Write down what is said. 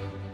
you